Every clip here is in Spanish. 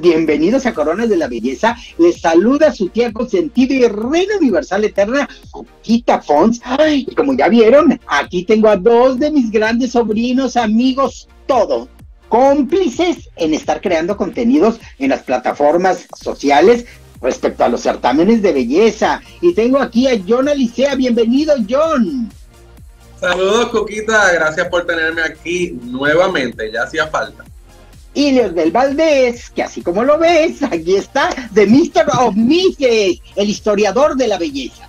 bienvenidos a Coronas de la Belleza. Les saluda su tía consentido y reina universal eterna, Coquita Fons. y como ya vieron, aquí tengo a dos de mis grandes sobrinos, amigos, todo, cómplices en estar creando contenidos en las plataformas sociales respecto a los certámenes de belleza. Y tengo aquí a John Alicea. Bienvenido, John. Saludos, Coquita. Gracias por tenerme aquí nuevamente. Ya hacía falta y del Valdés, que así como lo ves, aquí está, The Mr. of Mises, el historiador de la belleza.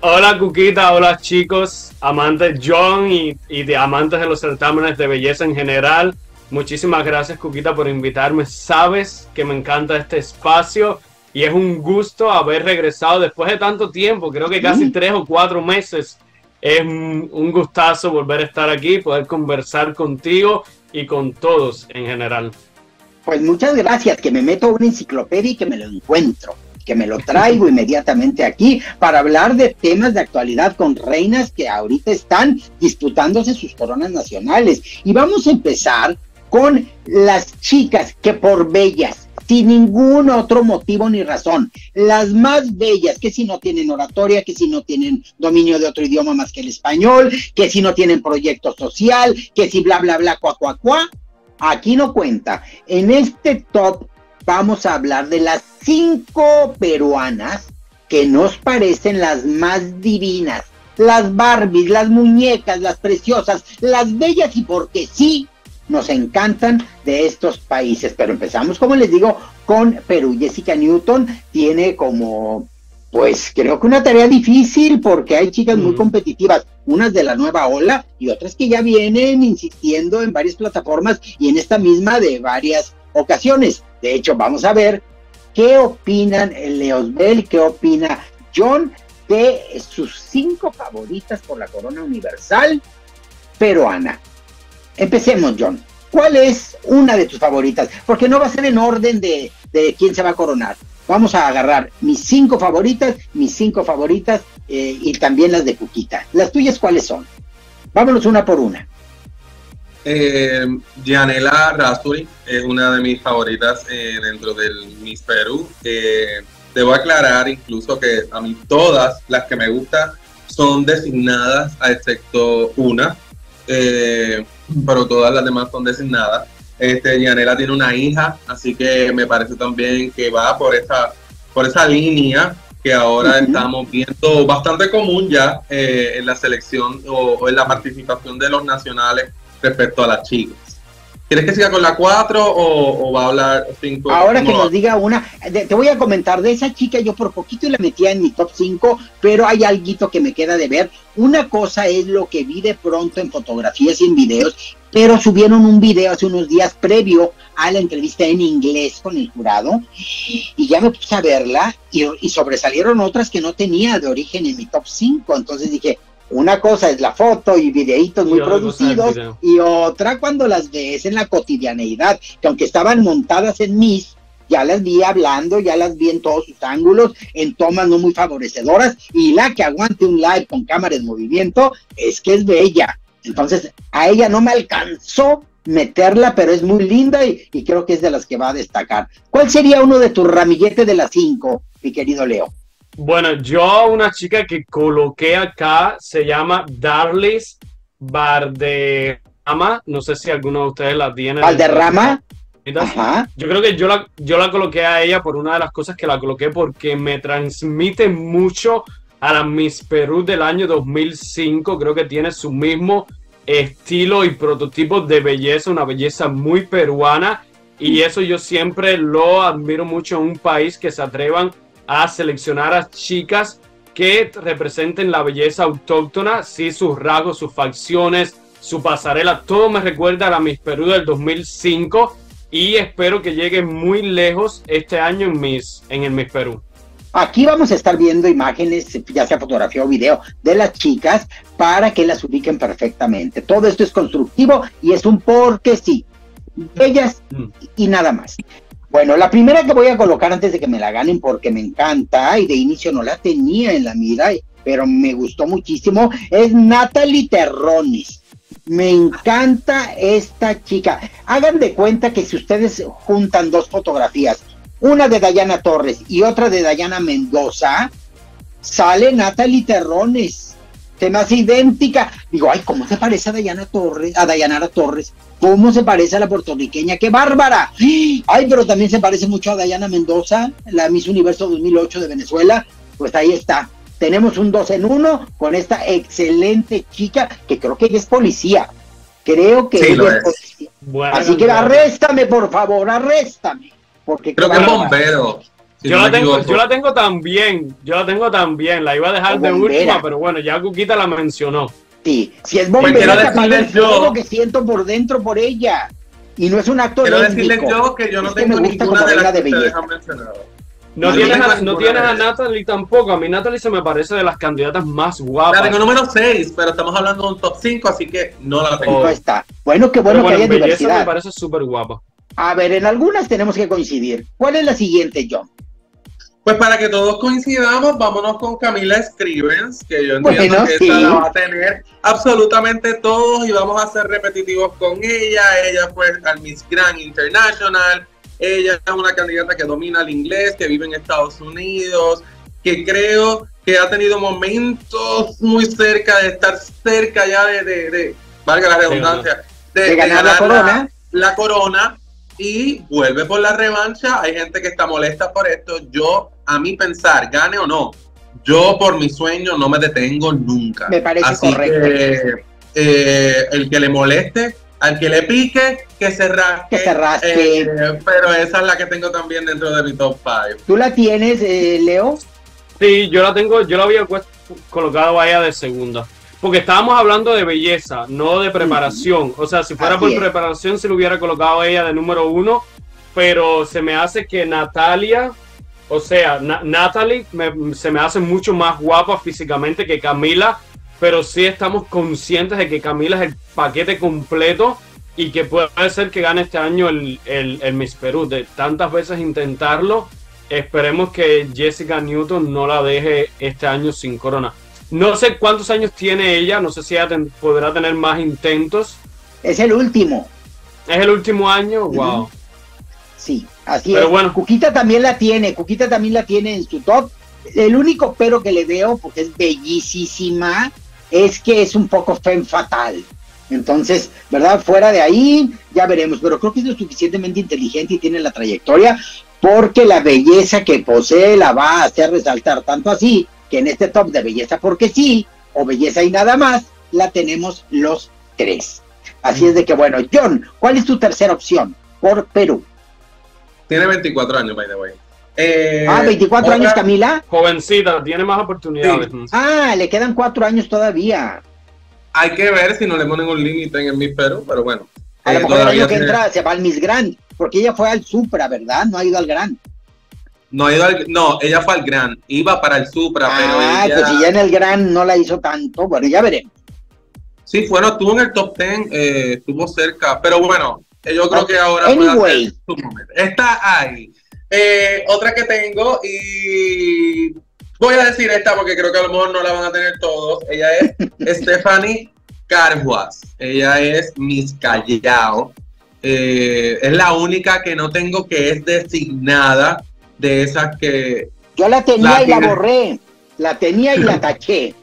Hola Cuquita, hola chicos, amantes John y, y de amantes de los certámenes de belleza en general. Muchísimas gracias Cuquita por invitarme. Sabes que me encanta este espacio y es un gusto haber regresado después de tanto tiempo, creo que casi tres o cuatro meses. Es un gustazo volver a estar aquí, poder conversar contigo y con todos en general. Pues muchas gracias, que me meto a una enciclopedia y que me lo encuentro, que me lo traigo inmediatamente aquí para hablar de temas de actualidad con reinas que ahorita están disputándose sus coronas nacionales. Y vamos a empezar con las chicas que por bellas, sin ningún otro motivo ni razón, las más bellas, que si no tienen oratoria, que si no tienen dominio de otro idioma más que el español, que si no tienen proyecto social, que si bla, bla, bla, cuá, cuá, cuá, aquí no cuenta. En este top vamos a hablar de las cinco peruanas que nos parecen las más divinas, las Barbies, las muñecas, las preciosas, las bellas y porque sí nos encantan de estos países. Pero empezamos, como les digo, con Perú. Jessica Newton tiene como pues creo que una tarea difícil porque hay chicas muy competitivas, unas de la nueva ola y otras que ya vienen insistiendo en varias plataformas y en esta misma de varias ocasiones. De hecho, vamos a ver qué opinan Leosbel, qué opina John de sus cinco favoritas por la corona universal peruana. Empecemos, John. ¿Cuál es una de tus favoritas? Porque no va a ser en orden de, de quién se va a coronar. Vamos a agarrar mis cinco favoritas, mis cinco favoritas eh, y también las de Cuquita. ¿Las tuyas cuáles son? Vámonos una por una. Eh, Gianela Rasuri es una de mis favoritas eh, dentro del Miss Perú. debo aclarar incluso que a mí todas las que me gustan son designadas, excepto una, pero todas las demás son designadas. Este, Yanela tiene una hija, así que me parece también que va por esa, por esa línea que ahora estamos viendo bastante común ya eh, en la selección o, en la participación de los nacionales respecto a las chicas. ¿Quieres que siga con la 4 o, va a hablar 5? Ahora que nos diga una, te voy a comentar de esa chica, yo por poquito la metía en mi top 5, pero hay algo que me queda de ver. Una cosa es lo que vi de pronto en fotografías y en videos, pero subieron un video hace unos días previo a la entrevista en inglés con el jurado y ya me puse a verla y, y sobresalieron otras que no tenía de origen en mi top 5, entonces dije, una cosa es la foto y videitos muy producidos y otra cuando las ves en la cotidianeidad, que aunque estaban montadas en mis, ya las vi hablando, ya las vi en todos sus ángulos, en tomas no muy favorecedoras y la que aguante un live con cámara en movimiento es que es bella. Entonces, a ella no me alcanzó meterla, pero es muy linda y, y creo que es de las que va a destacar. ¿Cuál sería uno de tus ramilletes de las cinco, mi querido Leo? Bueno, yo una chica que coloqué acá se llama Darlis Barderrama. No sé si alguno de ustedes la tiene. ¿Valderrama? Yo creo que yo la, yo la coloqué a ella por una de las cosas que la coloqué porque me transmite mucho a la Miss Perú del año 2005. Creo que tiene su mismo estilo y prototipo de belleza, una belleza muy peruana. Y eso yo siempre lo admiro mucho en un país que se atrevan a seleccionar a chicas que representen la belleza autóctona, sí, sus rasgos, sus facciones, su pasarela, todo me recuerda a la Miss Perú del 2005 y espero que llegue muy lejos este año en, Miss, en el Miss Perú. Aquí vamos a estar viendo imágenes, ya sea fotografía o video, de las chicas para que las ubiquen perfectamente. Todo esto es constructivo y es un porque sí. Ellas mm. y nada más. Bueno, la primera que voy a colocar antes de que me la ganen porque me encanta y de inicio no la tenía en la mira, pero me gustó muchísimo, es Natalie Terrones. Me encanta esta chica. Hagan de cuenta que si ustedes juntan dos fotografías, una de Dayana Torres y otra de Dayana Mendoza, sale Natalie Terrones. Se me hace idéntica. Digo, ay, ¿cómo se parece a Dayana Torres? A Dayanara Torres. ¿Cómo se parece a la puertorriqueña? ¡Qué bárbara! Ay, pero también se parece mucho a Dayana Mendoza, la Miss Universo 2008 de Venezuela. Pues ahí está. Tenemos un dos en uno con esta excelente chica que creo que es policía. Creo que ella es, policía. Así que arréstame, por favor, arréstame. Porque creo que es bombero. Yo, la tengo, yo la tengo también, yo la tengo también, la iba a dejar de última, pero bueno, ya Cuquita la mencionó. Sí, si es bombera, pues el fuego que siento por dentro por ella. Y no es un acto Quiero decirle yo que yo no tengo ninguna de las que ustedes han mencionado. No, tienes, a, no tienes a Natalie tampoco. A mí Natalie se me parece de las candidatas más guapas. La tengo número 6, pero estamos hablando de un top 5, así que no la tengo. No está. Bueno, qué bueno, que haya diversidad. me parece súper guapa. A ver, en algunas tenemos que coincidir. ¿Cuál es la siguiente, John? Pues para que todos coincidamos, vámonos con Camila Scrivens, que yo entiendo que esta la va a tener absolutamente todos y vamos a ser repetitivos con ella. Ella fue al Miss Grand International, ella es una candidata que domina el inglés, que vive en Estados Unidos, que creo que ha tenido momentos muy cerca de estar cerca ya de, valga la redundancia, de, ganar, la corona. La, corona y vuelve por la revancha. Hay gente que está molesta por esto. Yo, a mi pensar, gane o no, yo por mi sueño no me detengo nunca. Me parece correcto. Eh, el que le moleste, al que le pique, que se rasque. Que se rasque. Eh, pero esa es la que tengo también dentro de mi top 5. ¿Tú la tienes, eh, Leo? Sí, yo la tengo, yo la había colocado allá de segunda. Porque estábamos hablando de belleza, no de preparación. O sea, si fuera por preparación, se lo hubiera colocado ella de número uno. Pero se me hace que Natalia, o sea, Natalie se me hace mucho más guapa físicamente que Camila pero sí estamos conscientes de que Camila es el paquete completo y que puede ser que gane este año el, el, Miss Perú. De tantas veces intentarlo, esperemos que Jessica Newton no la deje este año sin corona. No sé cuántos años tiene ella, no sé si ella podrá tener más intentos. Es el último. Es el último año, wow. Sí, así pero es. Bueno. Cuquita también la tiene, Cuquita también la tiene en su top. El único pero que le veo, porque es bellísima, es que es un poco fem fatal. Entonces, ¿verdad? Fuera de ahí, ya veremos, pero creo que es lo suficientemente inteligente y tiene la trayectoria porque la belleza que posee la va a hacer resaltar tanto así que en este top de belleza porque sí, o belleza y nada más, la tenemos los tres. Así es de que, bueno, John, ¿cuál es tu tercera opción por Perú? Tiene 24 años, by the way. Eh, ah, 24 años Camila. Jovencita, tiene más oportunidades. Ah, le quedan cuatro años todavía. Hay que ver si no le ponen un límite en el Miss Perú, pero bueno. A lo eh, mejor el año que entra se va al Miss Grand, porque ella fue al Supra, ¿verdad? No ha ido al Grand. No ha ido al, no, ella fue al Grand, iba para el Supra, pero Ah, pues si ya en el Grand no la hizo tanto, bueno, ya veremos. Sí, bueno, estuvo en el top 10, eh, estuvo cerca, pero bueno, yo creo que ahora anyway. está ahí. Eh, otra que tengo, y voy a decir esta porque creo que a lo mejor no la van a tener todos. Ella es Stephanie Carhuas. Ella es Miss Callao. Eh, es la única que no tengo que es designada de esas que. Yo la tenía y la borré. La tenía y la taché.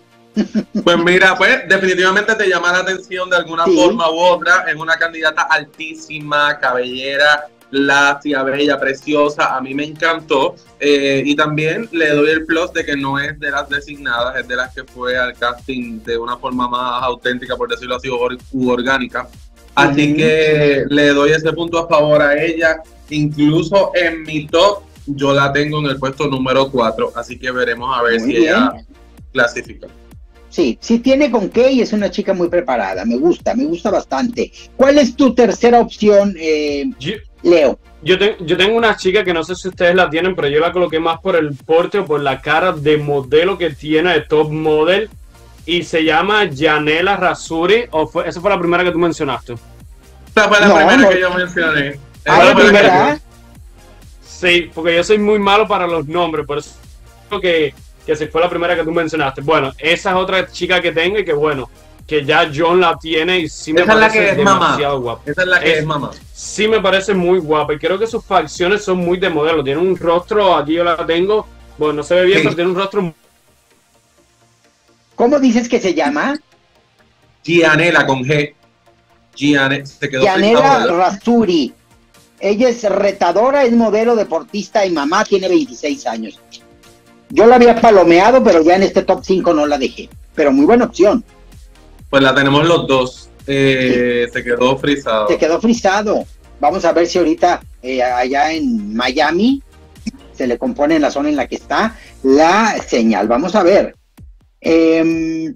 Pues mira, pues definitivamente te llama la atención de alguna forma u otra. Es una candidata altísima, cabellera lacia, bella, preciosa, a mí me encantó. Eh, y también le doy el plus de que no es de las designadas, es de las que fue al casting de una forma más auténtica, por decirlo así, u orgánica. Así que le doy ese punto a favor a ella. Incluso en mi top, yo la tengo en el puesto número 4, así que veremos a ver si ella clasifica. Sí, sí tiene con qué y es una chica muy preparada. Me gusta, me gusta bastante. ¿Cuál es tu tercera opción, eh, Leo? Yo, yo tengo una chica que no sé si ustedes la tienen, pero yo la coloqué más por el porte o por la cara de modelo que tiene de top model y se llama Janela Rasuri. O fue, esa fue la primera que tú mencionaste. Esa fue la primera que yo mencioné. Ah, la primera. Sí, porque yo soy muy malo para los nombres, por eso que que si fue la primera que tú mencionaste. Bueno, esa es otra chica que tengo y que bueno, que ya John la tiene y sí me Esa es la que parece es mamá. demasiado guapa. Esa es la que Es- es, mamá. Sí me parece muy guapa y creo que sus facciones son muy de modelo. Tiene un rostro, aquí yo la tengo, bueno, no se ve bien, Sí. pero tiene un rostro ¿Cómo dices que se llama? Gianela con G. Gianela se quedó ¿verdad? Rasturi. Ella es retadora, es modelo, deportista y mamá, tiene 26 años. Yo la había palomeado, pero ya en este top 5 no la dejé. Pero muy buena opción. Pues la tenemos los dos. Eh, Se quedó frisado. Se quedó frisado. Vamos a ver si ahorita eh, allá en Miami se le compone en la zona en la que está la señal. Vamos a ver. Em,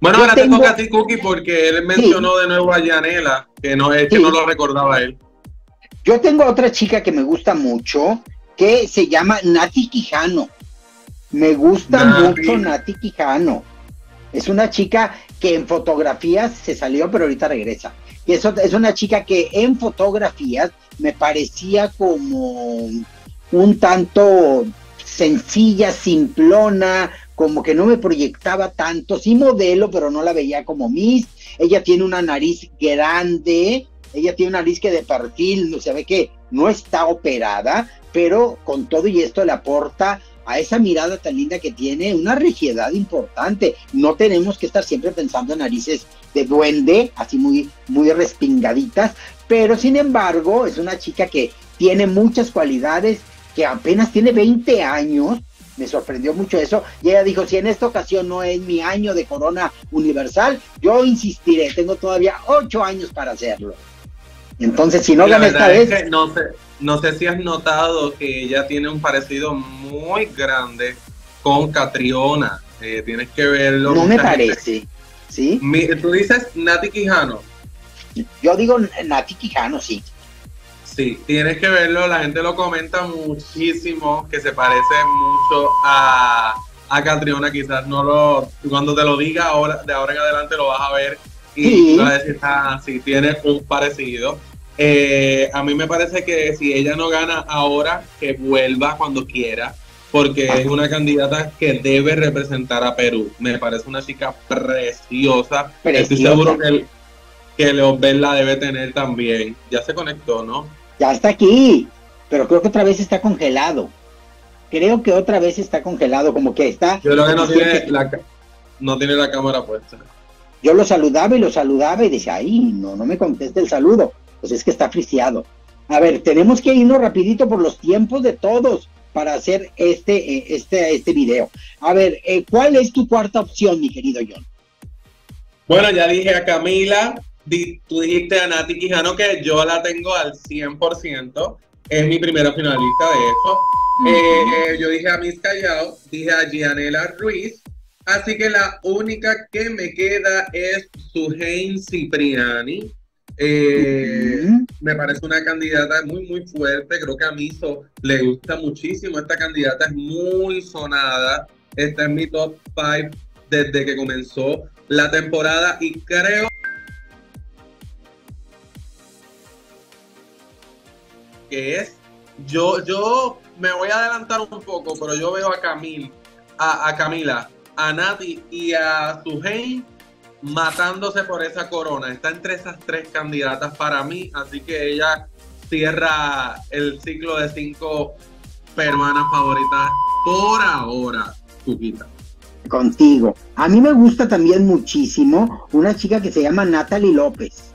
Bueno, ahora tengo- te toca a ti, Cookie, porque él mencionó de nuevo a Yanela, que no es que Sí. no lo recordaba él. yo tengo otra chica que me gusta mucho, que se llama Nati Quijano. Me gusta Nati. mucho Nati Quijano. Es una chica que en fotografías se salió, pero ahorita regresa. Y eso es una chica que en fotografías me parecía como un tanto sencilla, simplona, como que no me proyectaba tanto. Sí modelo, pero no la veía como Miss. Ella tiene una nariz grande, ella tiene una nariz que de perfil, no se ve que no está operada, pero con todo y esto le aporta a esa mirada tan linda que tiene una rigiedad importante. No tenemos que estar siempre pensando en narices de duende, así muy, muy respingaditas, pero sin embargo es una chica que tiene muchas cualidades, que apenas tiene 20 años, me sorprendió mucho eso, y ella dijo, si en esta ocasión no es mi año de corona universal, yo insistiré, tengo todavía 8 años para hacerlo. Entonces, si no la gana esta es vez, que no sé, no sé si has notado que ella tiene un parecido muy grande con Catriona. Eh, tienes que verlo. no me gente- parece, ¿sí? Mi- tú dices Nati Quijano. Yo digo Nati Quijano, sí. Sí, tienes que verlo. La gente lo comenta muchísimo, que se parece mucho a, a Catriona. Quizás no lo. Cuando te lo diga ahora, de ahora en adelante lo vas a ver y Sí. a decir, ah, sí, tiene un parecido. Eh, a mí me parece que si ella no gana ahora, que vuelva cuando quiera, porque es una candidata que debe representar a Perú. Me parece una chica preciosa. Estoy Preciosa. seguro que, que Leobel la debe tener también. Ya se conectó, ¿no? Ya está aquí, pero creo que otra vez está congelado. Creo que otra vez está congelado, como que está. Yo creo que no tiene Siempre- la, no tiene la cámara puesta. Yo lo saludaba y lo saludaba y decía, ay, no, no me conteste el saludo. Pues es que está friseado. A ver, tenemos que irnos rapidito por los tiempos de todos para hacer este, eh, este, este video. A ver, eh, ¿cuál es tu cuarta opción, mi querido John? Bueno, ya dije a Camila, di- tú dijiste a Nati Quijano que yo la tengo al 100%. Es mi primera finalista de eso. Eh, yo dije a Miss Callao, dije a Gianela Ruiz. Así que la única que me queda es Suhein Cipriani. Eh, me parece una candidata muy, muy fuerte. Creo que a Miso le gusta muchísimo. Esta candidata es muy sonada. Está en mi top 5 desde que comenzó la temporada y creo que es. Yo, yo me voy a adelantar un poco, pero yo veo a Camil, a, a Camila, a Nati y a Suhein matándose por esa corona. Está entre esas tres candidatas para mí, así que ella cierra el ciclo de cinco peruanas favoritas por ahora, Cuquita. Contigo. A mí me gusta también muchísimo una chica que se llama Natalie López.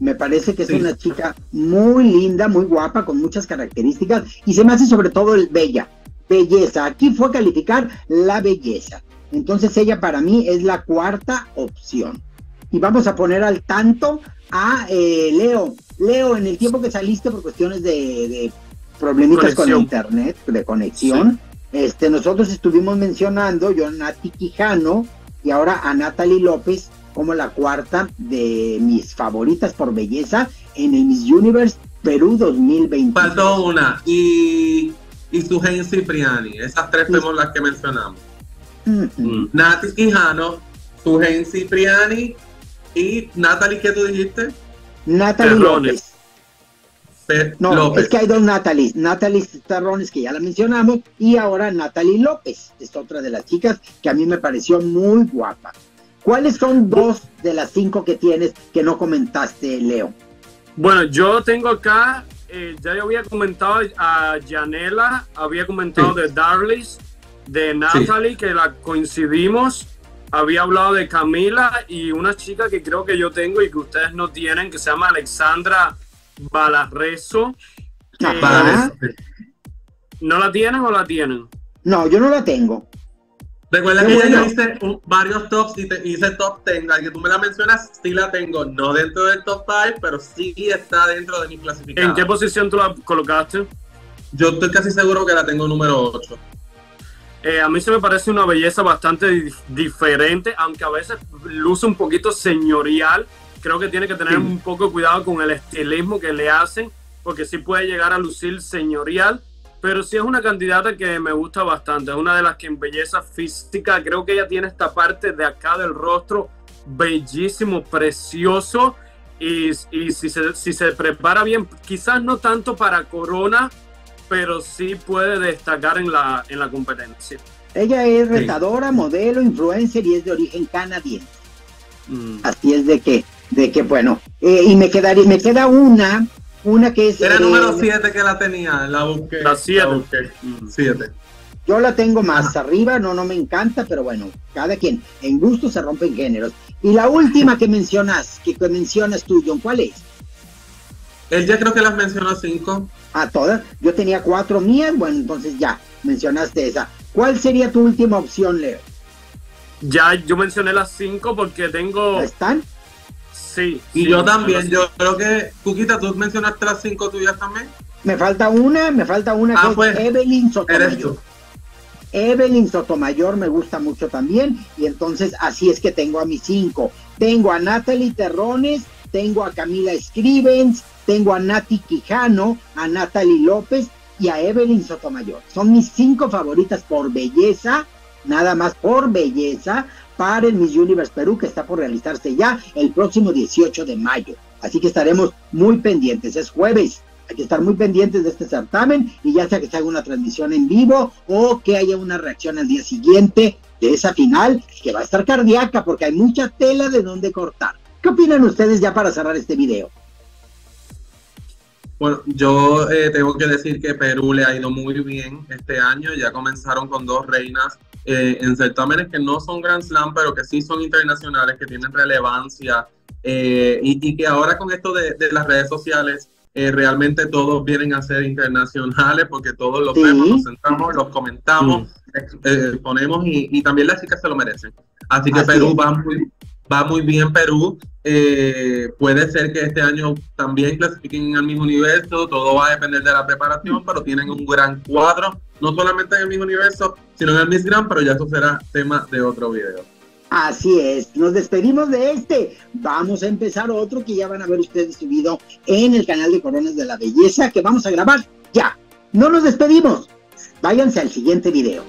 Me parece que es Sí. una chica muy linda, muy guapa, con muchas características y se me hace sobre todo el bella, belleza. Aquí fue calificar la belleza. Entonces ella para mí es la cuarta opción. Y vamos a poner al tanto a eh, Leo. Leo, en el tiempo que saliste por cuestiones de, de problemitas con internet, de conexión, este, nosotros estuvimos mencionando yo a Nati Quijano y ahora a Natalie López como la cuarta de mis favoritas por belleza en el Miss Universe Perú 2020. Faltó una y, y Cipriani. Esas tres fuimos las que mencionamos. Nati Quijano, Cipriani y Natalie, ¿qué tú dijiste? Natalie Terrones. López. Pe- No, López. es que hay dos Natalies. Natalie Terrones, que ya la mencionamos, y ahora Natalie López. Es otra de las chicas que a mí me pareció muy guapa. ¿Cuáles son dos de las cinco que tienes que no comentaste, Leo? Bueno, yo tengo acá, eh, ya yo había comentado a Janela, había comentado de Darlis, de Natalie, que la coincidimos, había hablado de Camila y una chica que creo que yo tengo y que ustedes no tienen, que se llama Alexandra Balarrezo. ¿No la tienen o la tienen? No, yo no la tengo. Recuerda que yo hice varios tops y te, hice top 10. La que tú me la mencionas, sí la tengo. No dentro del top 5, pero sí está dentro de mi clasificación. ¿En qué posición tú la colocaste? Yo estoy casi seguro que la tengo número 8. Eh, a mí se me parece una belleza bastante diferente, aunque a veces luce un poquito señorial. Creo que tiene que tener un poco cuidado con el estilismo que le hacen, porque sí puede llegar a lucir señorial pero sí es una candidata que me gusta bastante. Es una de las que en belleza física, creo que ella tiene esta parte de acá del rostro bellísimo, precioso. Y, y si, se, si se prepara bien, quizás no tanto para Corona, pero sí puede destacar en la, en la competencia. Ella es retadora, modelo, influencer y es de origen canadiense. Mm. Así es de que, de que bueno, eh, y me quedaría, me queda una una que es. Era el número 7 eh, que la tenía, la busqué. La 7. Yo la tengo más arriba, no, no me encanta, pero bueno, cada quien. En gusto se rompen géneros. Y la última que mencionas, que, mencionas tú, John, ¿cuál es? Él ya creo que las mencionó cinco. ¿A ah, todas? Yo tenía cuatro mías, bueno, entonces ya, mencionaste esa. ¿Cuál sería tu última opción, Leo? Ya, yo mencioné las cinco porque tengo. ¿Están? Sí. Y yo también, yo creo que, Cuquita, tú mencionaste las cinco tuyas también. Me falta una, me falta una ah, que pues, es Evelyn Sotomayor. Evelyn Sotomayor me gusta mucho también, y entonces así es que tengo a mis cinco. Tengo a Natalie Terrones, tengo a Camila Scrivens, tengo a Nati Quijano, a Natalie López y a Evelyn Sotomayor. Son mis cinco favoritas por belleza, nada más por belleza, para el Miss Universe Perú que está por realizarse ya el próximo 18 de mayo. Así que estaremos muy pendientes. Es jueves. Hay que estar muy pendientes de este certamen y ya sea que se haga una transmisión en vivo o que haya una reacción al día siguiente de esa final que va a estar cardíaca porque hay mucha tela de donde cortar. ¿Qué opinan ustedes ya para cerrar este video? Bueno, yo eh, tengo que decir que Perú le ha ido muy bien este año. Ya comenzaron con dos reinas eh, en certámenes que no son Grand Slam, pero que sí son internacionales, que tienen relevancia eh, y, que ahora con esto de, las redes sociales eh, realmente todos vienen a ser internacionales porque todos los vemos, los sentamos, los comentamos, ponemos y, también las chicas se lo merecen. Así que Perú va muy, va muy bien Perú. puede ser que este año también clasifiquen al mismo universo, todo va a depender de la preparación, pero tienen un gran cuadro no solamente en el mismo universo, sino en el Miss Grand, pero ya eso será tema de otro video. Así es, nos despedimos de este. Vamos a empezar otro que ya van a ver ustedes subido en el canal de Coronas de la Belleza que vamos a grabar ya. No nos despedimos. Váyanse al siguiente video.